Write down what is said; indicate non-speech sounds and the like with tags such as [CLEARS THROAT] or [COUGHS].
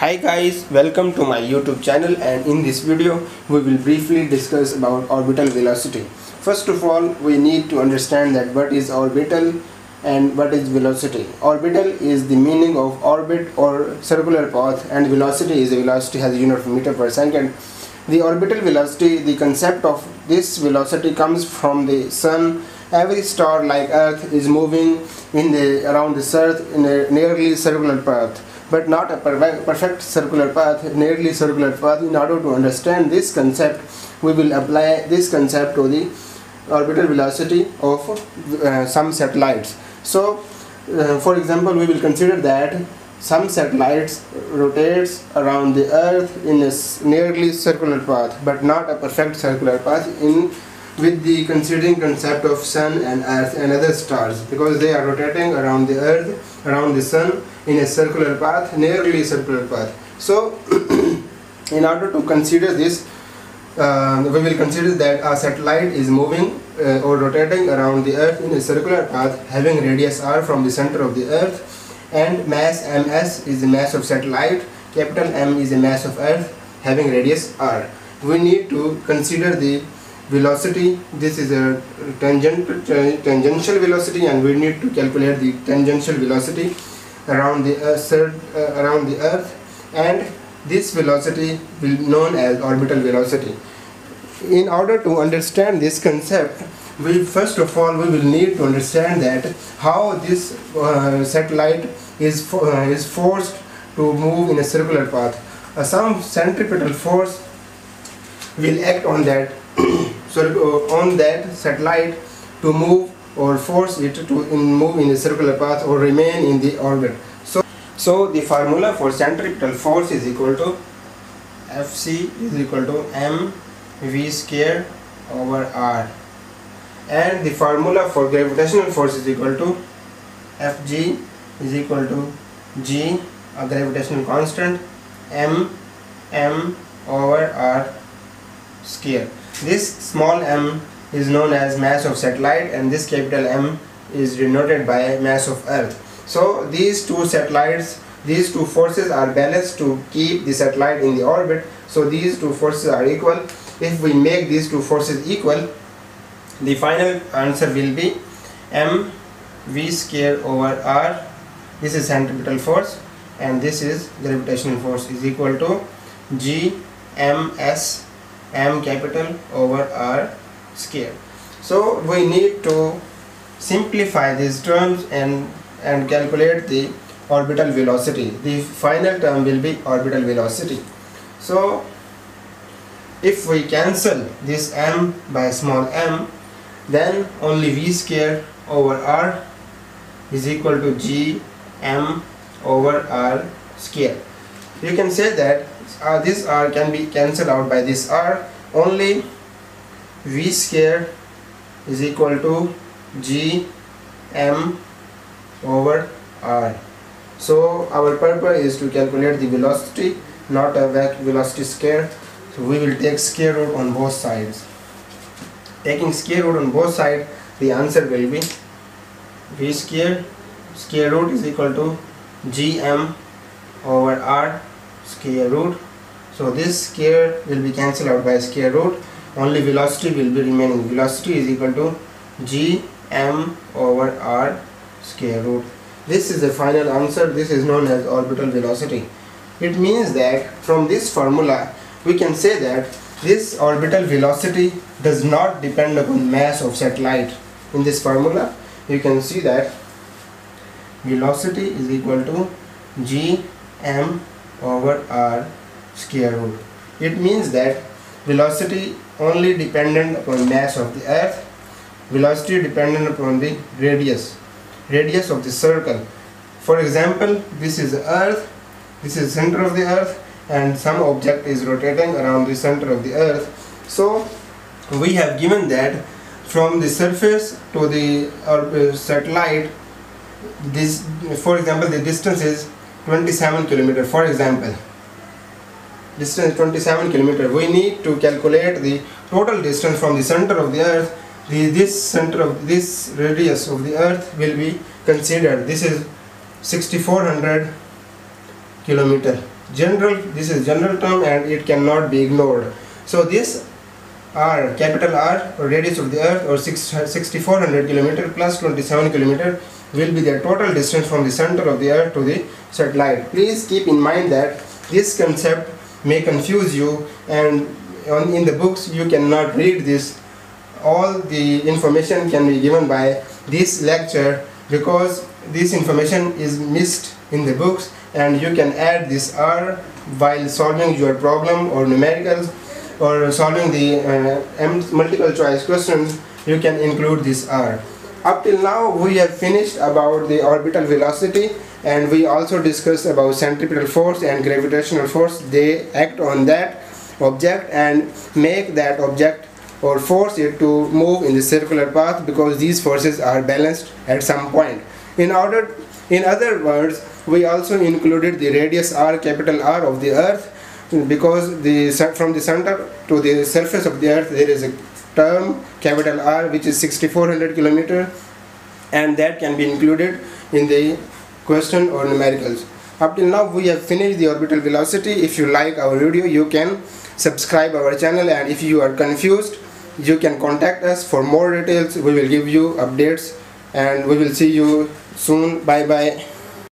Hi guys, welcome to my YouTube channel and in this video we will briefly discuss about orbital velocity. First of all, we need to understand that what is orbital and what is velocity. Orbital is the meaning of orbit or circular path and velocity is a velocity has a unit of meter per second. The orbital velocity, the concept of this velocity comes from the sun. Every star like earth is moving in the around this earth in a nearly circular path but not a perfect circular path, nearly circular path. In order to understand this concept, we will apply this concept to the orbital velocity of uh, some satellites. So, uh, for example, we will consider that some satellites rotates around the earth in a nearly circular path but not a perfect circular path in with the considering concept of sun and earth and other stars because they are rotating around the earth around the sun in a circular path nearly circular path. So [CLEARS THROAT] in order to consider this uh, we will consider that a satellite is moving uh, or rotating around the earth in a circular path having radius r from the center of the earth and mass ms is the mass of satellite capital m is the mass of earth having radius r. We need to consider the velocity. This is a tangent tangential velocity and we need to calculate the tangential velocity around the earth uh, around the earth and this velocity will known as orbital velocity. In order to understand this concept we first of all we will need to understand that how this uh, satellite is uh, is forced to move in a circular path. Uh, some centripetal force will act on that [COUGHS] uh, on that satellite to move or force it to move in a circular path or remain in the orbit. So so the formula for centripetal force is equal to fc is equal to m v square over r. And the formula for gravitational force is equal to fg is equal to g a gravitational constant m m over r square. This small m is known as mass of satellite and this capital M is denoted by mass of earth. So these two satellites, these two forces are balanced to keep the satellite in the orbit. So these two forces are equal. If we make these two forces equal, the final answer will be m v square over r. This is centripetal force and this is gravitational force is equal to g m s m capital over r square so we need to simplify these terms and and calculate the orbital velocity. The final term will be orbital velocity. So if we cancel this m by small m then only v square over r is equal to g m over r square. You can say that uh, this r can be cancelled out by this r only v square is equal to g m over r. So our purpose is to calculate the velocity not a velocity square. So we will take square root on both sides. Taking square root on both sides the answer will be v square. Square root is equal to gm over r square root. So this square will be cancelled out by square root only velocity will be remaining. Velocity is equal to g m over r square root. This is the final answer. This is known as orbital velocity. It means that from this formula we can say that this orbital velocity does not depend upon mass of satellite. In this formula you can see that velocity is equal to g m over r square root. It means that velocity only dependent upon mass of the earth, velocity dependent upon the radius, radius of the circle. For example, this is earth, this is center of the earth and some object is rotating around the center of the earth. So we have given that from the surface to the uh, satellite this for example the distance is 27 kilometer for example distance 27 kilometer. We need to calculate the total distance from the center of the earth. The, this center of this radius of the earth will be considered this is 6400 kilometer. General this is general term and it cannot be ignored. So this r capital r or radius of the earth or 6400 kilometer plus 27 kilometer will be the total distance from the center of the earth to the satellite. Please keep in mind that this concept may confuse you and on, in the books you cannot read this all the information can be given by this lecture because this information is missed in the books and you can add this R while solving your problem or numericals or solving the uh, multiple choice questions you can include this R. Up till now we have finished about the orbital velocity and we also discussed about centripetal force and gravitational force. They act on that object and make that object or force it to move in the circular path because these forces are balanced at some point. In order in other words we also included the radius r capital R of the earth because the from the center to the surface of the earth there is a term capital R which is 6400 kilometer and that can be included in the question or numericals. Up till now we have finished the orbital velocity. If you like our video you can subscribe our channel. And if you are confused you can contact us. For more details we will give you updates. And we will see you soon. Bye bye